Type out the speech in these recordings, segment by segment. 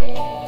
Yay!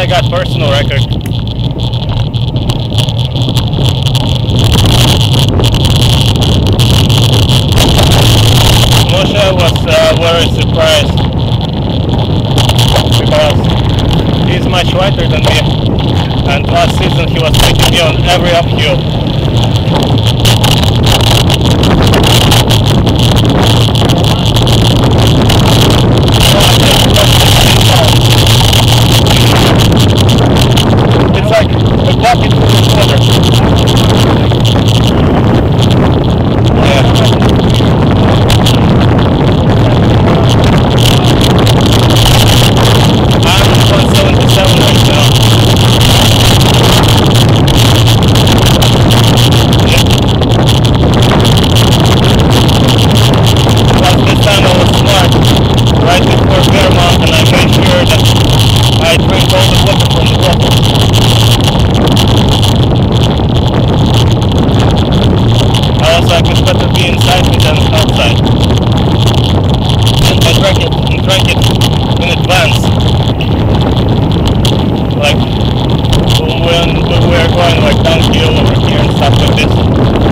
I got personal record. Moshe was uh, very surprised because he's much lighter than me and last season he was beating me on every uphill. Like, when we are going like downhill over here and stuff like this.